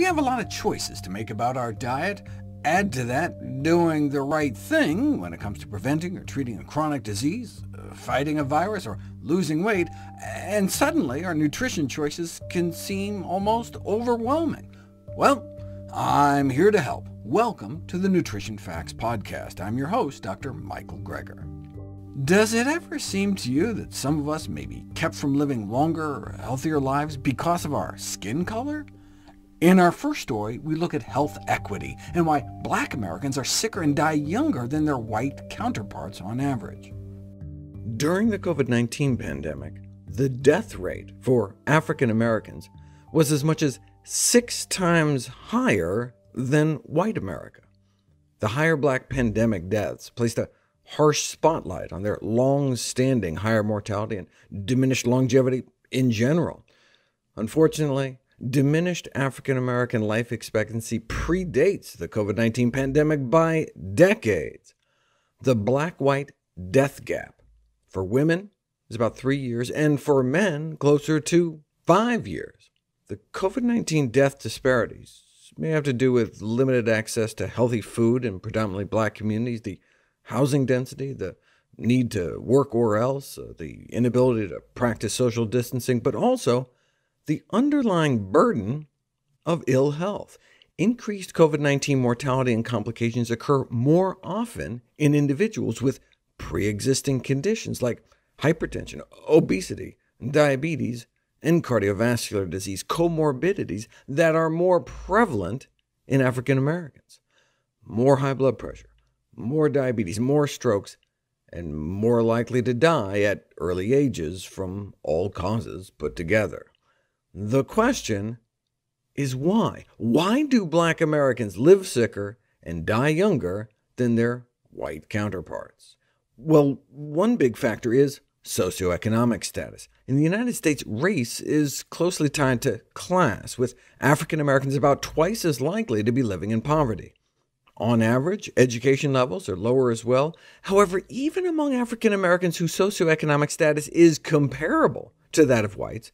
We have a lot of choices to make about our diet. Add to that doing the right thing when it comes to preventing or treating a chronic disease, uh, fighting a virus, or losing weight, and suddenly our nutrition choices can seem almost overwhelming. Well, I'm here to help. Welcome to the Nutrition Facts Podcast. I'm your host, Dr. Michael Greger. Does it ever seem to you that some of us may be kept from living longer or healthier lives because of our skin color? In our first story, we look at health equity and why black Americans are sicker and die younger than their white counterparts on average. During the COVID-19 pandemic, the death rate for African Americans was as much as six times higher than white America. The higher black pandemic deaths placed a harsh spotlight on their long-standing higher mortality and diminished longevity in general. Unfortunately, diminished African-American life expectancy predates the COVID-19 pandemic by decades. The black-white death gap for women is about three years, and for men closer to five years. The COVID-19 death disparities may have to do with limited access to healthy food in predominantly black communities, the housing density, the need to work or else, uh, the inability to practice social distancing, but also the underlying burden of ill health. Increased COVID-19 mortality and complications occur more often in individuals with pre-existing conditions like hypertension, obesity, diabetes, and cardiovascular disease, comorbidities that are more prevalent in African Americans. More high blood pressure, more diabetes, more strokes, and more likely to die at early ages from all causes put together. The question is why? Why do black Americans live sicker and die younger than their white counterparts? Well, one big factor is socioeconomic status. In the United States, race is closely tied to class, with African Americans about twice as likely to be living in poverty. On average, education levels are lower as well. However, even among African Americans whose socioeconomic status is comparable to that of whites,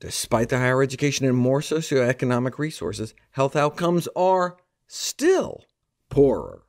despite the higher education and more socioeconomic resources, health outcomes are still poorer.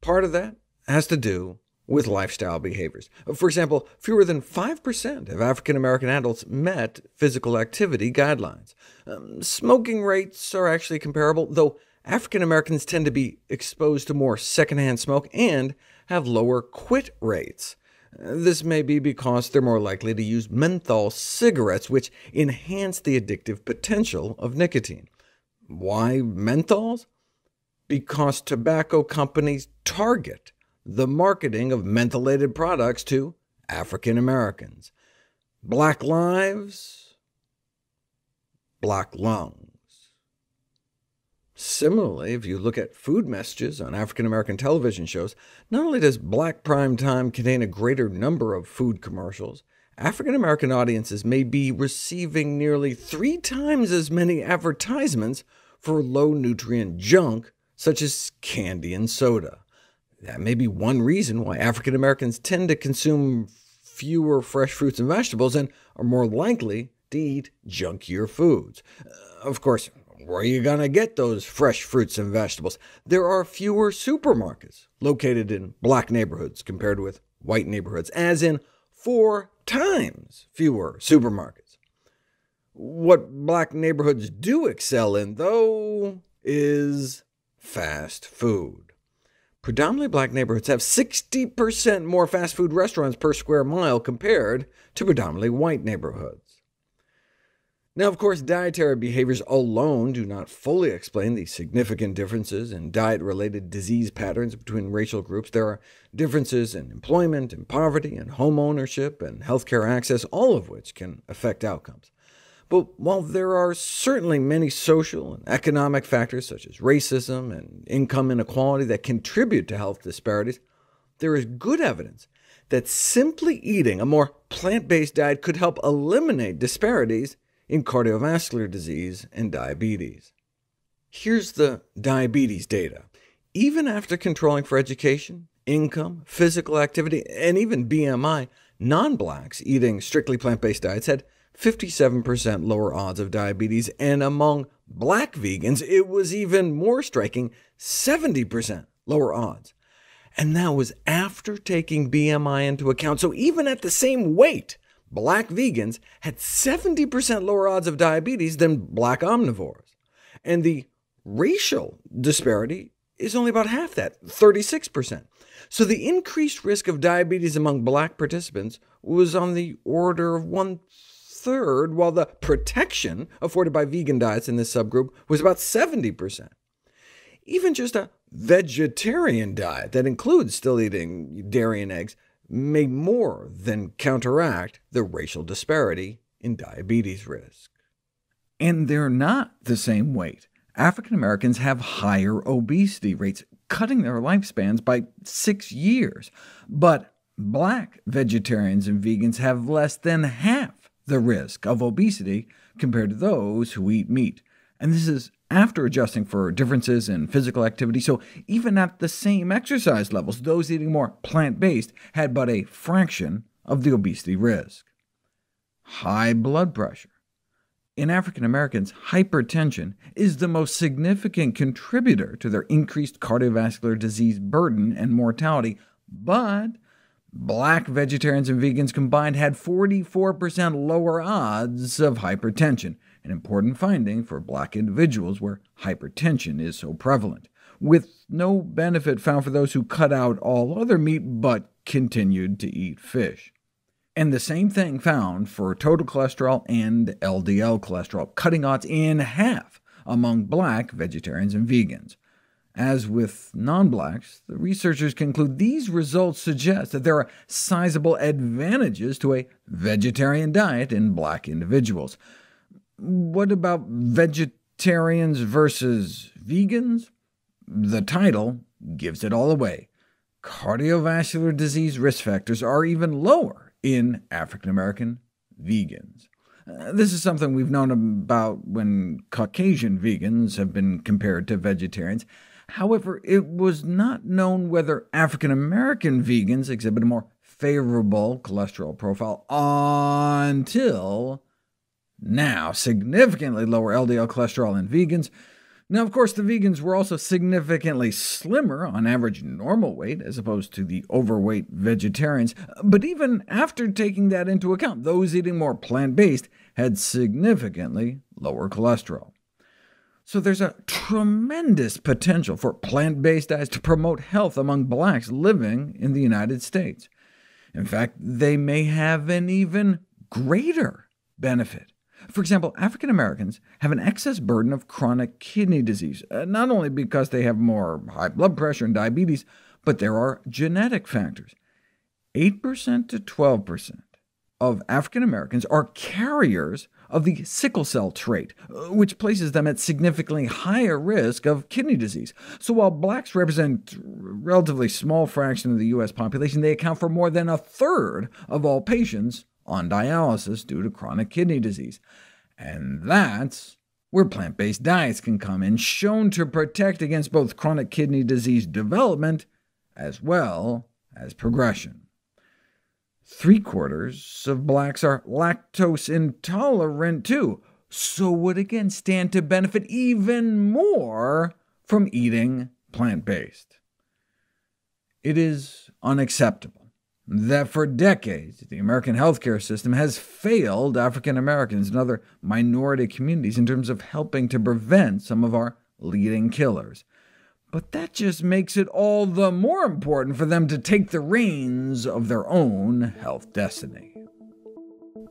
Part of that has to do with lifestyle behaviors. For example, fewer than 5% of African-American adults met physical activity guidelines. Um, smoking rates are actually comparable, though African Americans tend to be exposed to more secondhand smoke and have lower quit rates. This may be because they're more likely to use menthol cigarettes, which enhance the addictive potential of nicotine. Why menthols? Because tobacco companies target the marketing of mentholated products to African Americans. Black lives, black lungs. Similarly, if you look at food messages on African-American television shows, not only does black prime time contain a greater number of food commercials, African-American audiences may be receiving nearly three times as many advertisements for low-nutrient junk, such as candy and soda. That may be one reason why African-Americans tend to consume fewer fresh fruits and vegetables and are more likely to eat junkier foods. Of course, where are you going to get those fresh fruits and vegetables? There are fewer supermarkets located in black neighborhoods compared with white neighborhoods, as in four times fewer supermarkets. What black neighborhoods do excel in, though, is fast food. Predominantly black neighborhoods have 60% more fast food restaurants per square mile compared to predominantly white neighborhoods. Now, of course, dietary behaviors alone do not fully explain the significant differences in diet-related disease patterns between racial groups. There are differences in employment, and poverty, and home ownership, and healthcare access, all of which can affect outcomes. But while there are certainly many social and economic factors, such as racism and income inequality, that contribute to health disparities, there is good evidence that simply eating a more plant-based diet could help eliminate disparities in cardiovascular disease and diabetes. Here's the diabetes data. Even after controlling for education, income, physical activity, and even BMI, non-blacks eating strictly plant-based diets had 57% lower odds of diabetes, and among black vegans, it was even more striking 70% lower odds. And that was after taking BMI into account, so even at the same weight, black vegans had 70% lower odds of diabetes than black omnivores. And the racial disparity is only about half that, 36%. So the increased risk of diabetes among black participants was on the order of one-third, while the protection afforded by vegan diets in this subgroup was about 70%. Even just a vegetarian diet that includes still eating dairy and eggs may more than counteract the racial disparity in diabetes risk. And they're not the same weight. African Americans have higher obesity rates, cutting their lifespans by six years. But black vegetarians and vegans have less than half the risk of obesity compared to those who eat meat. And this is after adjusting for differences in physical activity, so even at the same exercise levels, those eating more plant-based had but a fraction of the obesity risk. High blood pressure. In African Americans, hypertension is the most significant contributor to their increased cardiovascular disease burden and mortality, but black vegetarians and vegans combined had 44% lower odds of hypertension, an important finding for black individuals where hypertension is so prevalent, with no benefit found for those who cut out all other meat but continued to eat fish. And the same thing found for total cholesterol and LDL cholesterol, cutting odds in half among black vegetarians and vegans. As with non-blacks, the researchers conclude these results suggest that there are sizable advantages to a vegetarian diet in black individuals. What about vegetarians versus vegans? The title gives it all away. Cardiovascular disease risk factors are even lower in African American vegans. Uh, this is something we've known about when Caucasian vegans have been compared to vegetarians. However, it was not known whether African American vegans exhibit a more favorable cholesterol profile until now, significantly lower LDL cholesterol in vegans. Now, of course, the vegans were also significantly slimmer on average normal weight, as opposed to the overweight vegetarians, but even after taking that into account, those eating more plant-based had significantly lower cholesterol. So there's a tremendous potential for plant-based diets to promote health among blacks living in the United States. In fact, they may have an even greater benefit for example, African Americans have an excess burden of chronic kidney disease, uh, not only because they have more high blood pressure and diabetes, but there are genetic factors. 8% to 12% of African Americans are carriers of the sickle cell trait, uh, which places them at significantly higher risk of kidney disease. So while blacks represent a relatively small fraction of the U.S. population, they account for more than a third of all patients on dialysis due to chronic kidney disease. And that's where plant-based diets can come in, shown to protect against both chronic kidney disease development as well as progression. Three-quarters of blacks are lactose intolerant too, so would again stand to benefit even more from eating plant-based. It is unacceptable that for decades the American healthcare system has failed African Americans and other minority communities in terms of helping to prevent some of our leading killers. But that just makes it all the more important for them to take the reins of their own health destiny.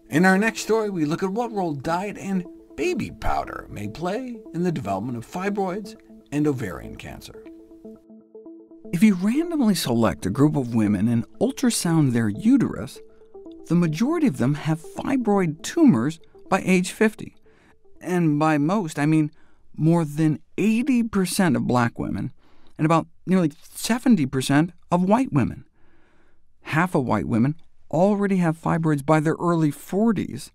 In our next story, we look at what role diet and baby powder may play in the development of fibroids and ovarian cancer. If you randomly select a group of women and ultrasound their uterus, the majority of them have fibroid tumors by age 50. And by most, I mean more than 80% of black women, and about nearly 70% of white women. Half of white women already have fibroids by their early 40s,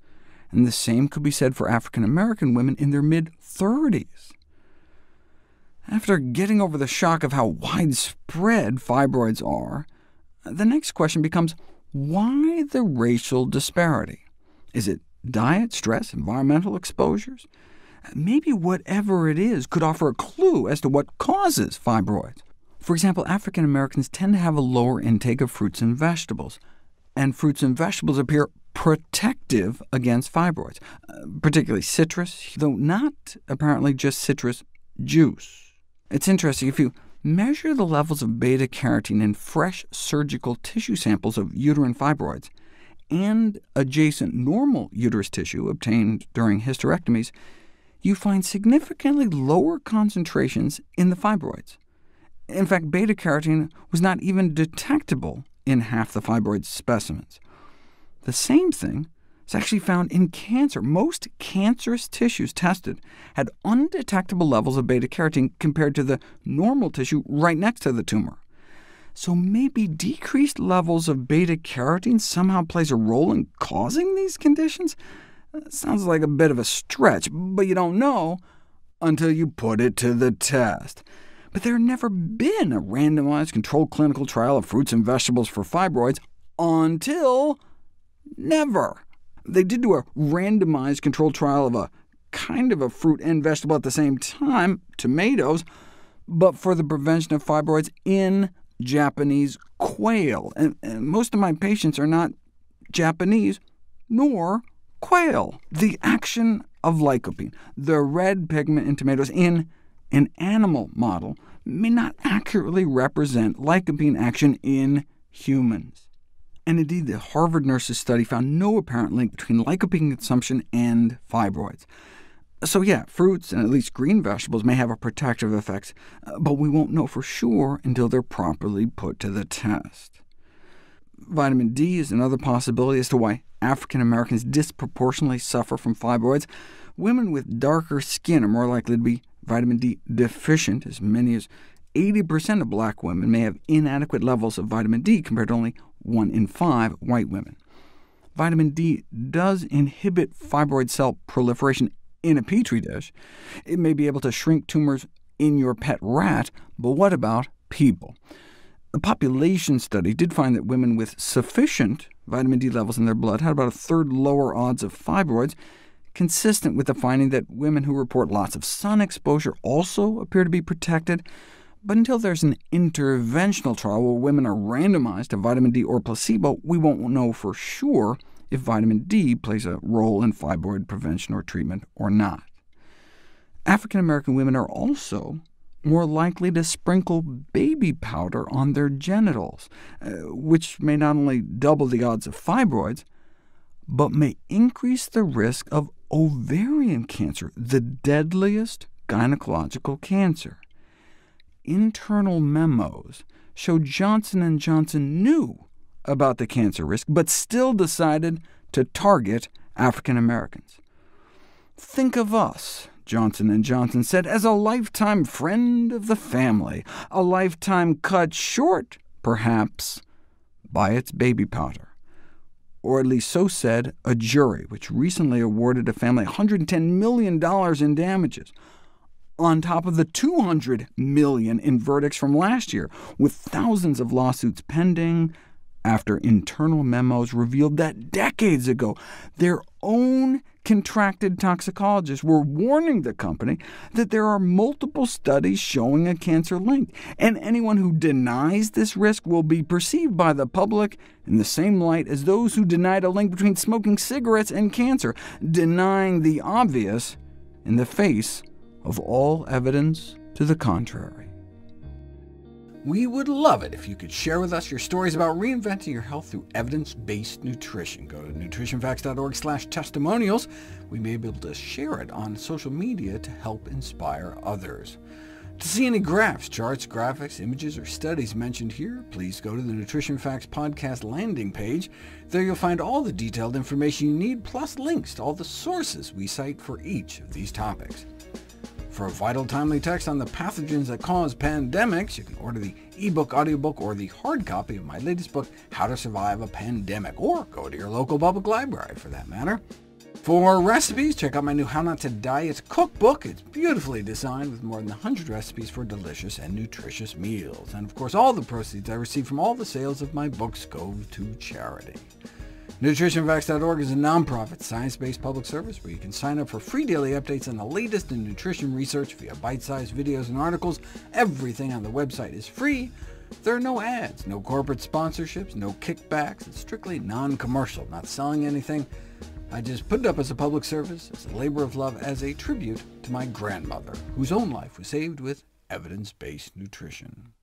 and the same could be said for African American women in their mid-30s. After getting over the shock of how widespread fibroids are, the next question becomes, why the racial disparity? Is it diet, stress, environmental exposures? maybe whatever it is could offer a clue as to what causes fibroids. For example, African Americans tend to have a lower intake of fruits and vegetables, and fruits and vegetables appear protective against fibroids, particularly citrus, though not apparently just citrus juice. It's interesting, if you measure the levels of beta-carotene in fresh surgical tissue samples of uterine fibroids, and adjacent normal uterus tissue obtained during hysterectomies, you find significantly lower concentrations in the fibroids. In fact, beta-carotene was not even detectable in half the fibroid specimens. The same thing is actually found in cancer. Most cancerous tissues tested had undetectable levels of beta-carotene compared to the normal tissue right next to the tumor. So maybe decreased levels of beta-carotene somehow plays a role in causing these conditions? That sounds like a bit of a stretch, but you don't know until you put it to the test. But there had never been a randomized controlled clinical trial of fruits and vegetables for fibroids until never. They did do a randomized controlled trial of a kind of a fruit and vegetable at the same time, tomatoes, but for the prevention of fibroids in Japanese quail. And, and most of my patients are not Japanese, nor quail. The action of lycopene, the red pigment in tomatoes in an animal model, may not accurately represent lycopene action in humans. And indeed, the Harvard nurses study found no apparent link between lycopene consumption and fibroids. So yeah, fruits and at least green vegetables may have a protective effect, uh, but we won't know for sure until they're properly put to the test. Vitamin D is another possibility as to why African Americans disproportionately suffer from fibroids. Women with darker skin are more likely to be vitamin D deficient. As many as 80% of black women may have inadequate levels of vitamin D, compared to only 1 in 5 white women. Vitamin D does inhibit fibroid cell proliferation in a petri dish. It may be able to shrink tumors in your pet rat, but what about people? A population study did find that women with sufficient vitamin D levels in their blood had about a third lower odds of fibroids, consistent with the finding that women who report lots of sun exposure also appear to be protected. But until there's an interventional trial where women are randomized to vitamin D or placebo, we won't know for sure if vitamin D plays a role in fibroid prevention or treatment or not. African American women are also more likely to sprinkle baby powder on their genitals, uh, which may not only double the odds of fibroids, but may increase the risk of ovarian cancer, the deadliest gynecological cancer. Internal memos show Johnson & Johnson knew about the cancer risk, but still decided to target African Americans. Think of us, Johnson & Johnson said, as a lifetime friend of the family, a lifetime cut short, perhaps, by its baby powder. Or at least so said a jury, which recently awarded a family $110 million in damages, on top of the 200 million in verdicts from last year, with thousands of lawsuits pending, after internal memos revealed that decades ago their own contracted toxicologists were warning the company that there are multiple studies showing a cancer link, and anyone who denies this risk will be perceived by the public in the same light as those who denied a link between smoking cigarettes and cancer, denying the obvious in the face of all evidence to the contrary. We would love it if you could share with us your stories about reinventing your health through evidence-based nutrition. Go to nutritionfacts.org slash testimonials. We may be able to share it on social media to help inspire others. To see any graphs, charts, graphics, images, or studies mentioned here, please go to the Nutrition Facts podcast landing page. There you'll find all the detailed information you need, plus links to all the sources we cite for each of these topics. For a vital, timely text on the pathogens that cause pandemics, you can order the ebook, audiobook, or the hard copy of my latest book, How to Survive a Pandemic, or go to your local public library for that matter. For recipes, check out my new How Not to Diet cookbook. It's beautifully designed with more than 100 recipes for delicious and nutritious meals. And of course, all the proceeds I receive from all the sales of my books go to charity. NutritionFacts.org is a nonprofit, science-based public service where you can sign up for free daily updates on the latest in nutrition research via bite-sized videos and articles. Everything on the website is free. There are no ads, no corporate sponsorships, no kickbacks. It's strictly non-commercial, not selling anything. I just put it up as a public service, as a labor of love, as a tribute to my grandmother, whose own life was saved with evidence-based nutrition.